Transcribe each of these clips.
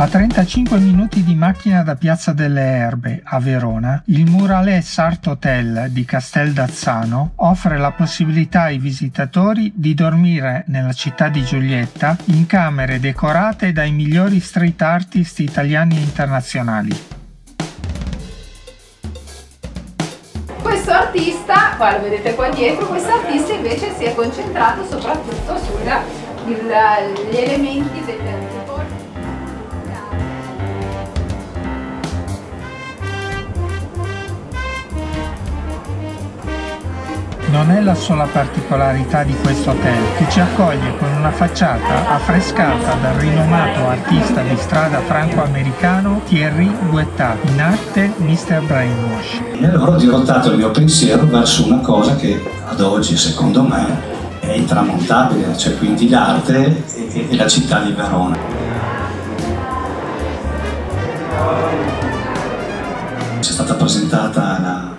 A 35 minuti di macchina da Piazza delle Erbe, a Verona, il Murale Sart Hotel di Castel d'Azzano offre la possibilità ai visitatori di dormire nella città di Giulietta in camere decorate dai migliori street artist italiani e internazionali. Questo artista, qua lo vedete qua dietro, questo artista invece si è concentrato soprattutto sugli elementi del Non è la sola particolarità di questo hotel, che ci accoglie con una facciata affrescata dal rinomato artista di strada franco-americano Thierry Guettat, in arte Mr. Brainwash. E allora ho dirottato il mio pensiero verso una cosa che ad oggi, secondo me, è intramontabile, cioè quindi l'arte e, e la città di Verona. C'è stata presentata la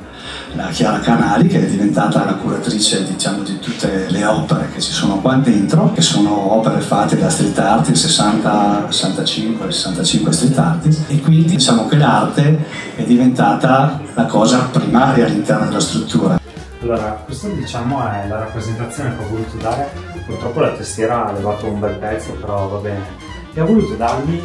la Chiara Canali che è diventata la curatrice diciamo, di tutte le opere che ci sono qua dentro, che sono opere fatte da street artist, 60, 65, 65 street artist. E quindi diciamo che l'arte è diventata la cosa primaria all'interno della struttura. Allora, questa diciamo è la rappresentazione che ho voluto dare, purtroppo la testiera ha levato un bel pezzo, però va bene, e ho voluto dargli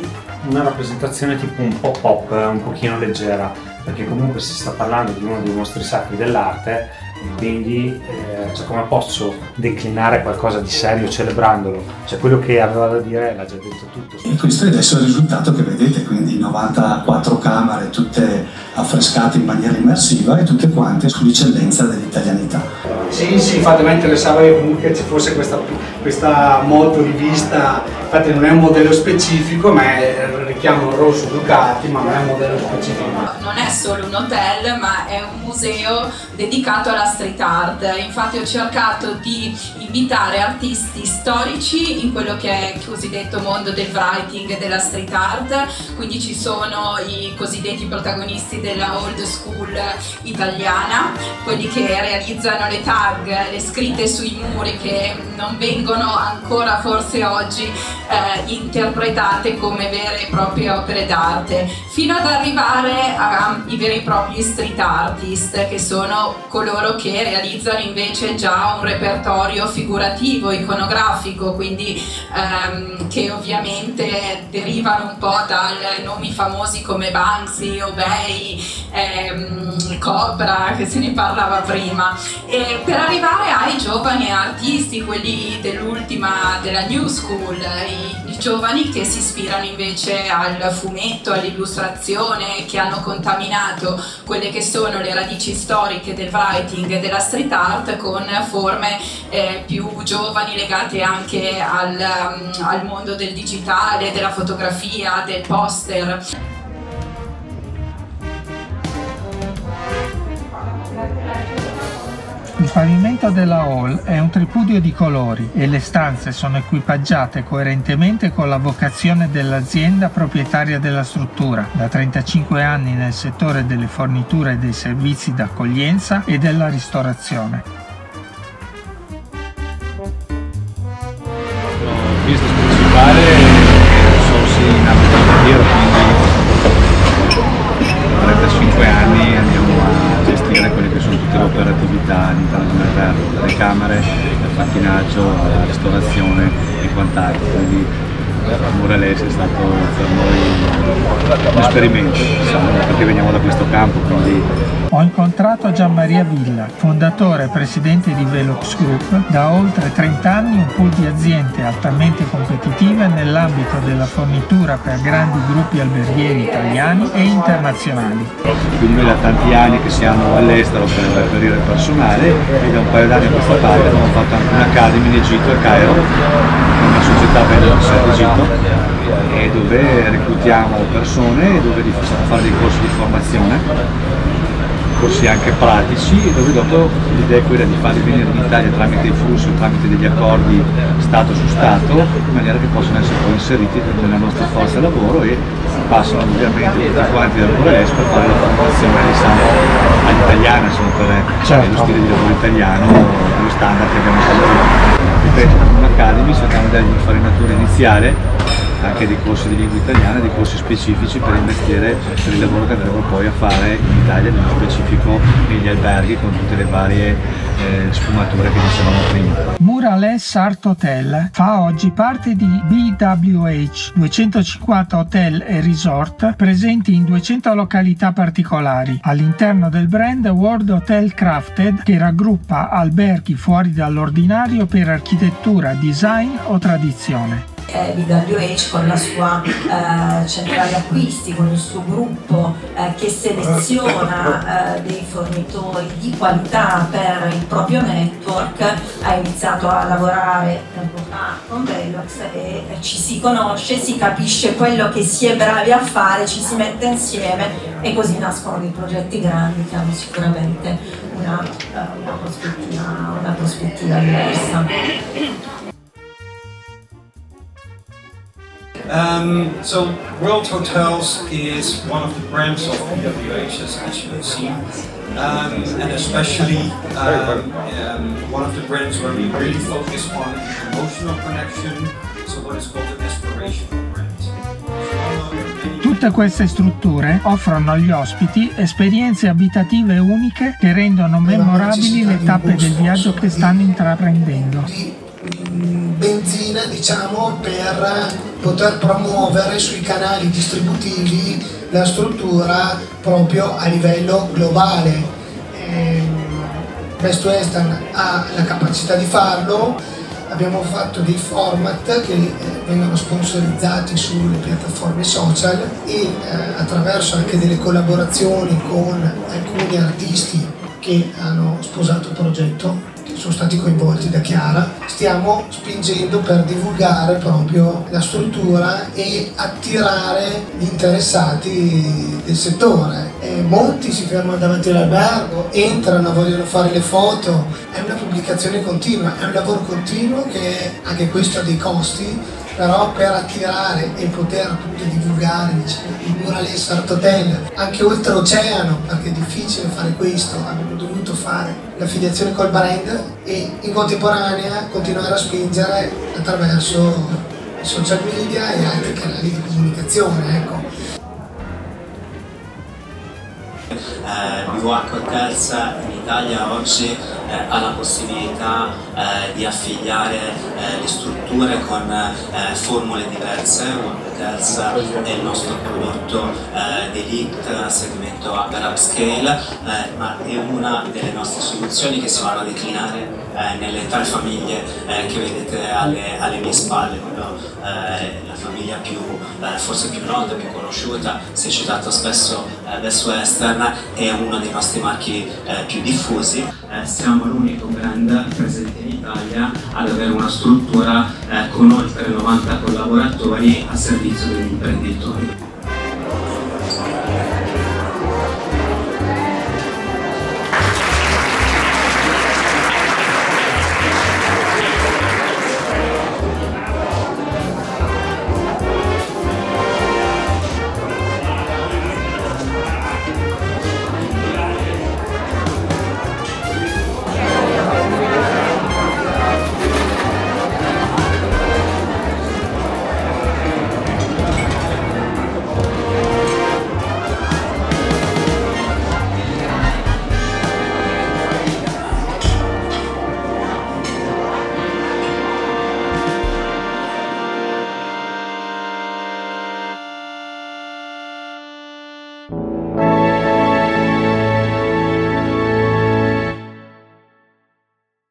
una rappresentazione tipo un po' pop, un pochino leggera, perché comunque si sta parlando di uno dei mostri sacri dell'arte e quindi eh, cioè come posso declinare qualcosa di serio celebrandolo? Cioè quello che aveva da dire l'ha già detto tutto. E questo è adesso il risultato che vedete, quindi 94 camere tutte affrescate in maniera immersiva e tutte quante sull'eccellenza dell'italianità. Sì, sì, infatti a me interessava che ci fosse questa, questa moto rivista, infatti non è un modello specifico, ma è richiamo rosso Ducati, ma non è un modello specifico. Non è solo un hotel, ma è un museo dedicato alla street art. Infatti ho cercato di invitare artisti storici in quello che è il cosiddetto mondo del writing della street art, quindi ci sono i cosiddetti protagonisti della old school italiana, quelli che realizzano le tag, le scritte sui muri che non vengono ancora forse oggi eh, interpretate come vere e proprie opere d'arte, fino ad arrivare ai veri e propri street artist, che sono coloro che realizzano invece già un repertorio figurativo, iconografico, quindi ehm, che ovviamente derivano un po' dai nomi famosi come Banksy, Obey, ehm, Cobra, che se ne parlava prima, e per arrivare ai giovani artisti, quelli dell'ultima, della New School, i, i giovani che si ispirano invece al fumetto, all'illustrazione, che hanno contaminato quelle che sono le radici storiche del writing e della street art con forme eh, più giovani legate anche al, um, al mondo del digitale, della fotografia, del poster. Il pavimento della hall è un tripudio di colori e le stanze sono equipaggiate coerentemente con la vocazione dell'azienda proprietaria della struttura, da 35 anni nel settore delle forniture e dei servizi d'accoglienza e della ristorazione. Che sono tutte le operatività all'interno delle camere, il macchinaggio, la ristorazione e quant'altro. Quindi Murales è stato per noi un esperimento, diciamo, perché veniamo da questo campo. Quindi... Ho incontrato Gianmaria Villa, fondatore e presidente di Velox Group, da oltre 30 anni un pool di aziende altamente competitive nell'ambito della fornitura per grandi gruppi alberghieri italiani e internazionali. Quindi noi da tanti anni che siamo all'estero per reperire personale e da un paio d'anni a questa parte abbiamo fatto anche un'academy in Egitto, a Cairo, una società Velox Egitto e reclutiamo persone dove facciamo fare dei corsi di formazione, corsi anche pratici, dove dopo l'idea è quella di farli venire in Italia tramite i flussi o tramite degli accordi Stato su Stato, in maniera che possano essere poi inseriti nella nostra forza lavoro e passano ovviamente tutti quanti dal Corelès per fare la formazione diciamo, all'italiana, insomma, per certo. lo stile di lavoro italiano, lo standard che abbiamo stabilito. Ripeto, un'academy cercando di dargli un'infarinatura iniziale anche dei corsi di lingua italiana, dei corsi specifici per il mestiere, per il lavoro che andremo poi a fare in Italia, nello specifico negli alberghi con tutte le varie eh, sfumature che dicevamo prima. Murales Art Hotel fa oggi parte di BWH, 250 hotel e resort presenti in 200 località particolari all'interno del brand World Hotel Crafted che raggruppa alberghi fuori dall'ordinario per architettura, design o tradizione eh, BWH con la sua eh, centrale acquisti, con il suo gruppo eh, che seleziona eh, dei fornitori di qualità per il proprio network, ha iniziato a lavorare tempo fa con Velox e ci si conosce, si capisce quello che si è bravi a fare, ci si mette insieme e così nascono dei progetti grandi che hanno sicuramente una, eh, una, prospettiva, una prospettiva diversa. Um, so World Hotels is one of the brands of PWHs, as you have seen, um, and especially um, um, one of the brands where we really focus on emotional connection, so what is called an aspirational brand. Tutte queste strutture offrono agli ospiti esperienze abitative uniche che rendono memorabili le tappe del viaggio che stanno intraprendendo benzina diciamo, per poter promuovere sui canali distributivi la struttura proprio a livello globale. Ehm, Best Western ha la capacità di farlo, abbiamo fatto dei format che eh, vengono sponsorizzati sulle piattaforme social e eh, attraverso anche delle collaborazioni con alcuni artisti che hanno sposato il progetto sono stati coinvolti da Chiara, stiamo spingendo per divulgare proprio la struttura e attirare gli interessati del settore. E molti si fermano davanti all'albergo, entrano, vogliono fare le foto, è una pubblicazione continua, è un lavoro continuo che anche questo ha dei costi, però per attirare e poter appunto divulgare diciamo, il Murales Art Hotel anche oltreoceano perché è difficile fare questo abbiamo dovuto fare l'affiliazione col brand e in contemporanea continuare a spingere attraverso social media e altri canali di comunicazione ecco. eh, BVH Hotels in Italia oggi eh, ha la possibilità eh, di affiliare eh, le strutture con eh, formule diverse. One Hotels è il nostro prodotto eh, d'elite segmento upper upscale, ma è una delle nostre soluzioni che si vanno a declinare nelle tre famiglie che vedete alle, alle mie spalle. Quello, la famiglia più, forse più nota, più conosciuta, si è citato spesso Best Western, è uno dei nostri marchi eh, più diffusi. Eh, siamo l'unico brand presente in Italia ad avere una struttura eh, con oltre 90 collaboratori a servizio degli imprenditori.